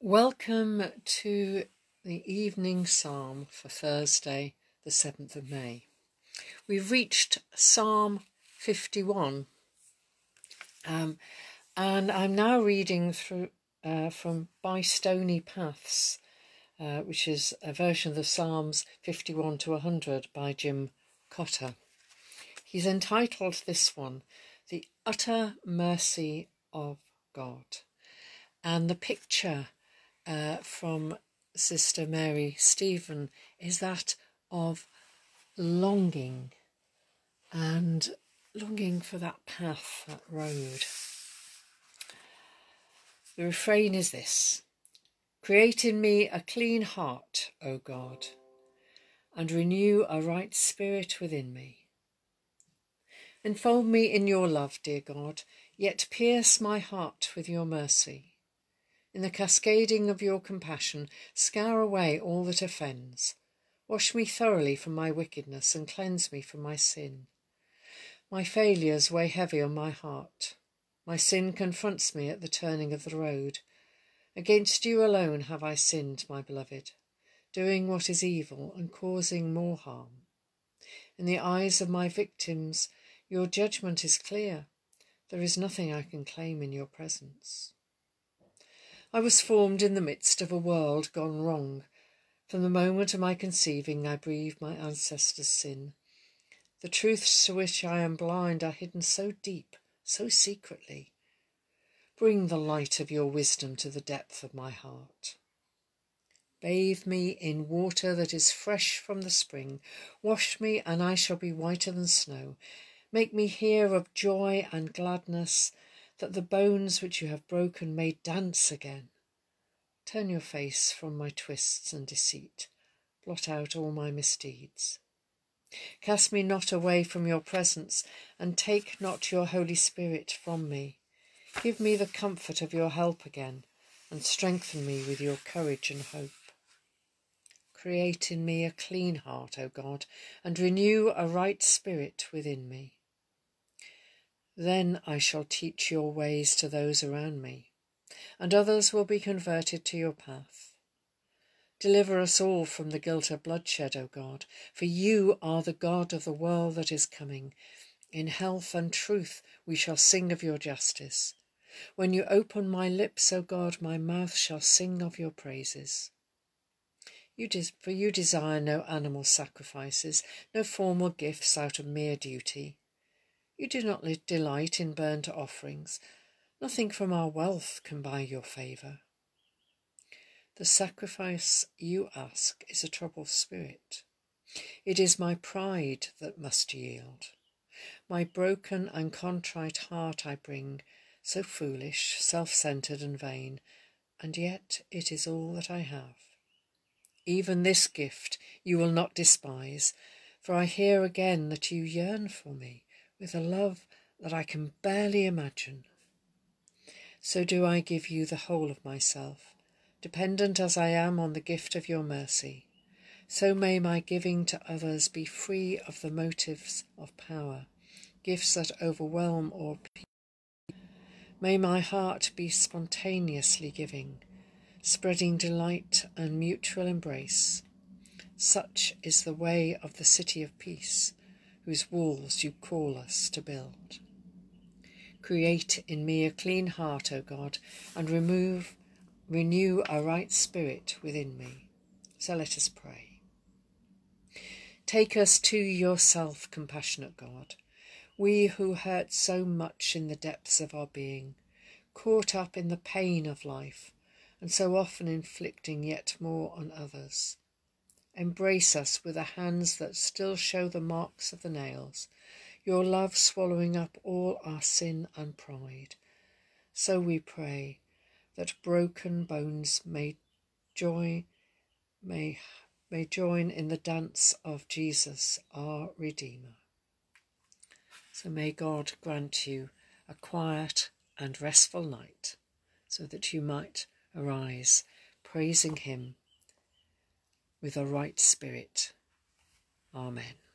Welcome to the evening psalm for Thursday, the 7th of May. We've reached Psalm 51, um, and I'm now reading through uh, from By Stony Paths, uh, which is a version of the Psalms 51 to 100 by Jim Cotter. He's entitled this one, The Utter Mercy of God. And the picture uh, from Sister Mary Stephen is that of longing and longing for that path, that road. The refrain is this Create in me a clean heart, O God, and renew a right spirit within me. Enfold me in your love, dear God, yet pierce my heart with your mercy. In the cascading of your compassion, scour away all that offends. Wash me thoroughly from my wickedness and cleanse me from my sin. My failures weigh heavy on my heart. My sin confronts me at the turning of the road. Against you alone have I sinned, my beloved, doing what is evil and causing more harm. In the eyes of my victims, your judgment is clear. There is nothing I can claim in your presence. I was formed in the midst of a world gone wrong. From the moment of my conceiving, I breathed my ancestors' sin. The truths to which I am blind are hidden so deep, so secretly. Bring the light of your wisdom to the depth of my heart. Bathe me in water that is fresh from the spring. Wash me, and I shall be whiter than snow. Make me hear of joy and gladness that the bones which you have broken may dance again. Turn your face from my twists and deceit, blot out all my misdeeds. Cast me not away from your presence, and take not your Holy Spirit from me. Give me the comfort of your help again, and strengthen me with your courage and hope. Create in me a clean heart, O God, and renew a right spirit within me. Then I shall teach your ways to those around me, and others will be converted to your path. Deliver us all from the guilt of bloodshed, O God, for you are the God of the world that is coming. In health and truth we shall sing of your justice. When you open my lips, O God, my mouth shall sing of your praises. You des- for you desire no animal sacrifices, no formal gifts out of mere duty. You do not delight in burnt offerings. Nothing from our wealth can buy your favour. The sacrifice you ask is a troubled spirit. It is my pride that must yield. My broken and contrite heart I bring, so foolish, self centred, and vain, and yet it is all that I have. Even this gift you will not despise, for I hear again that you yearn for me with a love that I can barely imagine. So do I give you the whole of myself, dependent as I am on the gift of your mercy. So may my giving to others be free of the motives of power, gifts that overwhelm or May my heart be spontaneously giving, spreading delight and mutual embrace. Such is the way of the city of peace whose walls you call us to build. Create in me a clean heart, O God, and remove, renew a right spirit within me. So let us pray. Take us to yourself, compassionate God, we who hurt so much in the depths of our being, caught up in the pain of life, and so often inflicting yet more on others. Embrace us with the hands that still show the marks of the nails, your love swallowing up all our sin and pride. So we pray that broken bones may joy may may join in the dance of Jesus our Redeemer. So may God grant you a quiet and restful night, so that you might arise praising him with a right spirit. Amen.